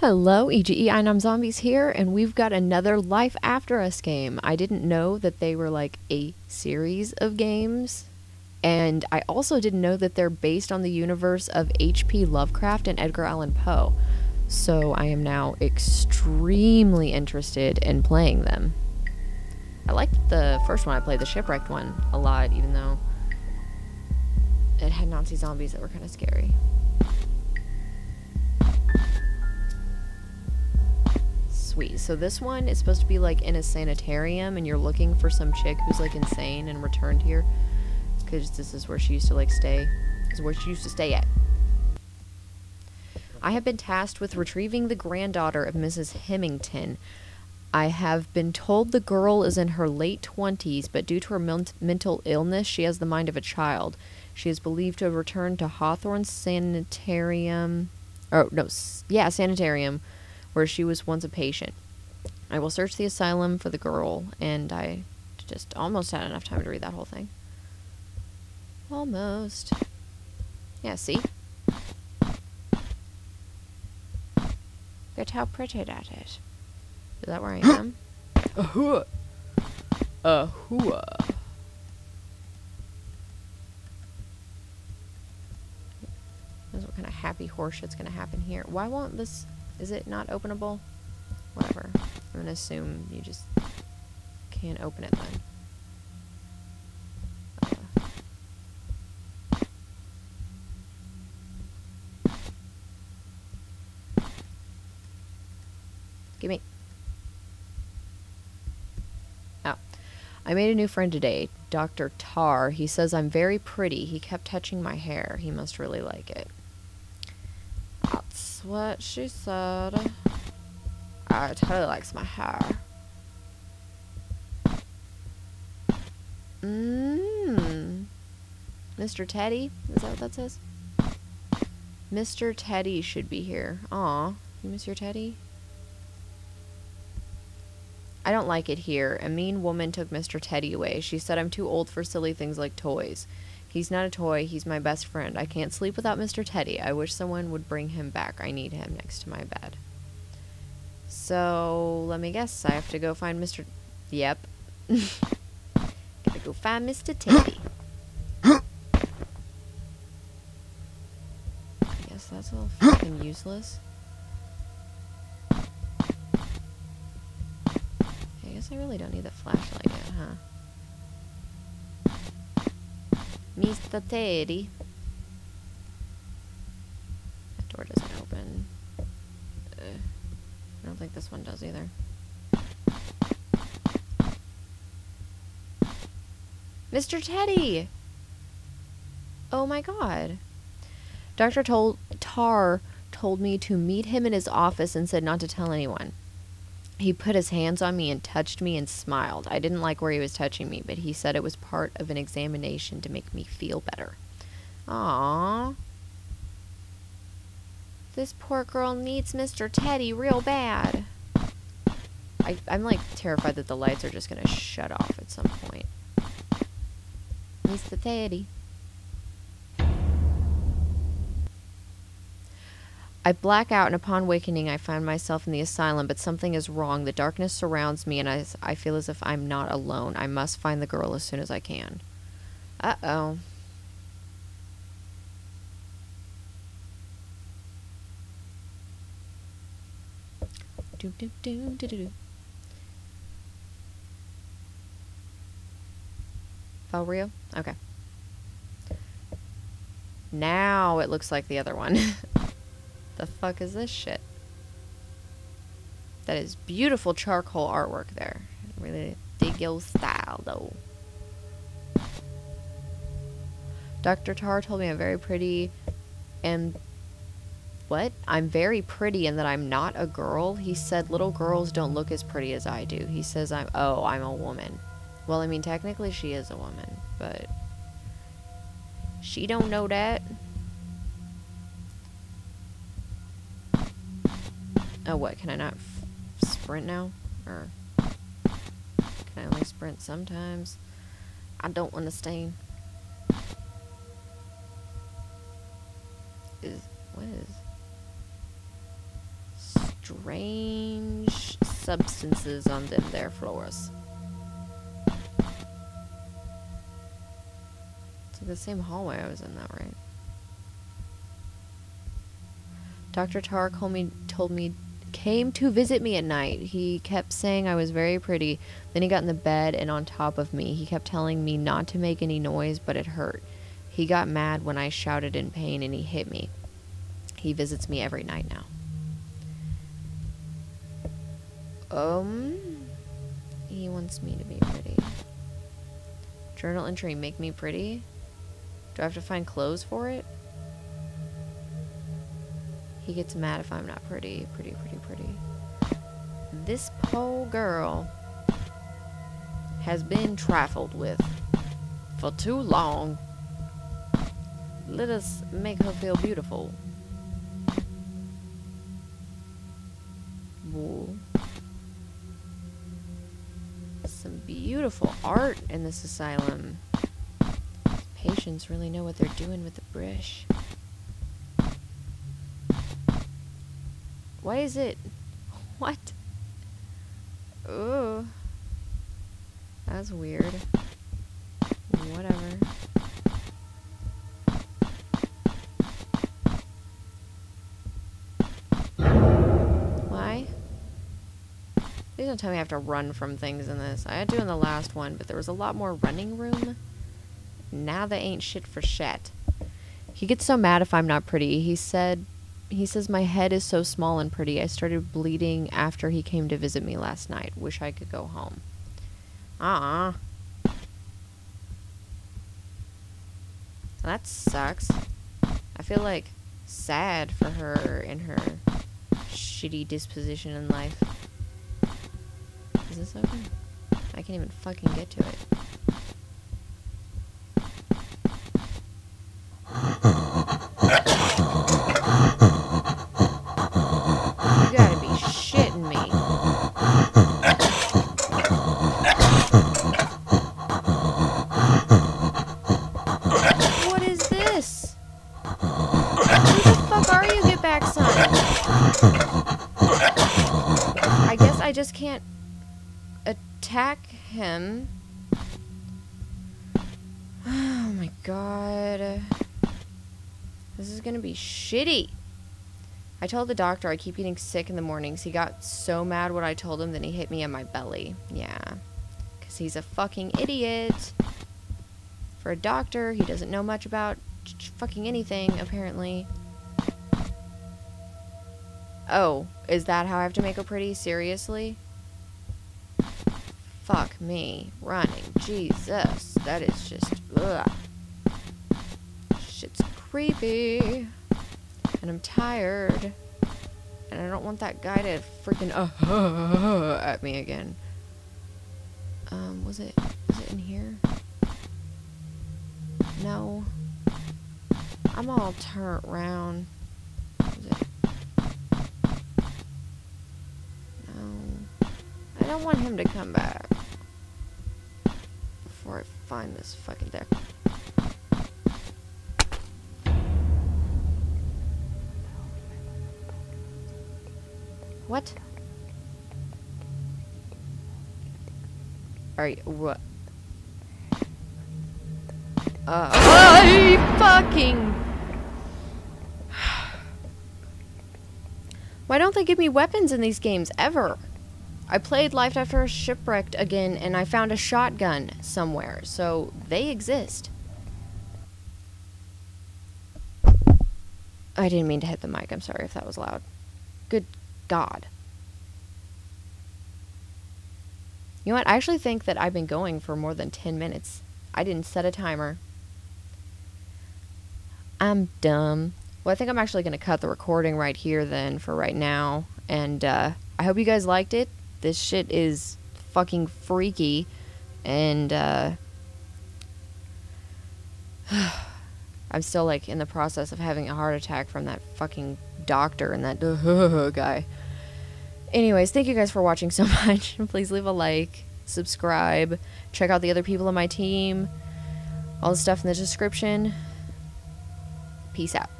Hello, EGE iNOMzombies here, and we've got another Life After Us game. I didn't know that they were like a series of games, and I also didn't know that they're based on the universe of H.P. Lovecraft and Edgar Allan Poe. So I am now extremely interested in playing them. I liked the first one I played, the shipwrecked one, a lot, even though it had Nazi zombies that were kind of scary. Sweet. So this one is supposed to be like in a sanitarium, and you're looking for some chick who's like insane and returned here, because this is where she used to like stay. Is where she used to stay at. I have been tasked with retrieving the granddaughter of Mrs. Hemington. I have been told the girl is in her late 20s, but due to her men- mental illness, she has the mind of a child. She is believed to have returned to Hawthorne Sanitarium. Oh, no, yeah, Sanitarium, where she was once a patient. I will search the asylum for the girl, and I just almost had enough time to read that whole thing. Almost. Yeah, see? Look how pretty that is. Is that where I am? Ahua. Ahua. What kind of happy horse shit's gonna happen here. Why won't this? Is it not openable? Whatever. I'm gonna assume you just can't open it then. Give me. Oh. I made a new friend today, Dr. Tar. He says I'm very pretty. He kept touching my hair. He must really like it. What she said. I totally likes my hair. Mmm. Mr. Teddy? Is that what that says? Mr. Teddy should be here. Aw. You miss your Teddy? I don't like it here. A mean woman took Mr. Teddy away. She said I'm too old for silly things like toys. He's not a toy. He's my best friend. I can't sleep without Mr. Teddy. I wish someone would bring him back. I need him next to my bed. So, let me guess. I have to go find Mr. Yep. Gotta go find Mr. Teddy. I guess that's all fucking useless. I guess I really don't need the flashlight yet, huh? Mr. Teddy. That door doesn't open. Uh, I don't think this one does either. Mr. Teddy! Oh my god. Dr. Told, Tar told me to meet him in his office and said not to tell anyone. He put his hands on me and touched me and smiled. I didn't like where he was touching me, but he said it was part of an examination to make me feel better. Aww. This poor girl needs Mr. Teddy real bad. I, I'm like terrified that the lights are just gonna shut off at some point. Mr. Teddy. I black out, and upon wakening, I find myself in the asylum, but something is wrong. The darkness surrounds me, and I, I feel as if I'm not alone. I must find the girl as soon as I can. Uh oh. Do, do, do, do, do, do. Val Rio? Okay. Now it looks like the other one. the fuck is this shit? That is beautiful charcoal artwork there. Really dig your style though. Dr. Tar told me I'm very pretty and what? I'm very pretty and that I'm not a girl. He said little girls don't look as pretty as I do. He says I'm oh, I'm a woman. Well, I mean technically she is a woman, but she don't know that. Oh, what? Can I not sprint now? Or can I only sprint sometimes? I don't understand. Is what is strange substances on them there floors. It's like the same hallway I was in, that right? Dr. Tar told me, told me came to visit me at night. He kept saying I was very pretty. Then he got in the bed and on top of me. He kept telling me not to make any noise, but it hurt. He got mad when I shouted in pain and he hit me. He visits me every night now. Um, he wants me to be pretty. Journal entry, make me pretty? Do I have to find clothes for it? He gets mad if I'm not pretty, pretty, pretty, pretty. This poor girl has been trifled with for too long. Let us make her feel beautiful. Whoa. Some beautiful art in this asylum. Patients really know what they're doing with the brush. Why is it? What? Ooh. That's weird. Whatever. Why? Please don't tell me I have to run from things in this. I had to in the last one, but there was a lot more running room. Now they ain't shit for shit. He gets so mad if I'm not pretty. He said he says my head is so small and pretty. I started bleeding after he came to visit me last night. Wish I could go home. Ah. That sucks. I feel like sad for her in her shitty disposition in life. Is this open? I can't even fucking get to it. You gotta be shitting me. What is this? Who the fuck are you, get back son? I guess I just can't attack him. Oh my god. This is gonna be shitty. I told the doctor I keep getting sick in the mornings. He got so mad when I told him that he hit me in my belly. Yeah. Because he's a fucking idiot. For a doctor, he doesn't know much about fucking anything, apparently. Oh, is that how I have to make her pretty? Seriously? Fuck me. Running. Jesus. That is just. Ugh. Shit's creepy. And I'm tired. And I don't want that guy to freaking uh, at me again. Um, was it was it in here? No. I'm all turned round. Was it? No. I don't want him to come back. Before I find this fucking deck. What? Alright, what? Uh, fucking... Why don't they give me weapons in these games, ever? I played Life After Shipwrecked again, and I found a shotgun somewhere, so they exist. I didn't mean to hit the mic, I'm sorry if that was loud. Good God. You know what? I actually think that I've been going for more than 10 minutes. I didn't set a timer. I'm dumb. Well, I think I'm actually going to cut the recording right here then for right now. And uh, I hope you guys liked it. This shit is fucking freaky. And uh, I'm still like in the process of having a heart attack from that fucking doctor and that guy. Anyways, thank you guys for watching so much. Please leave a like, subscribe, check out the other people on my team, all the stuff in the description. Peace out.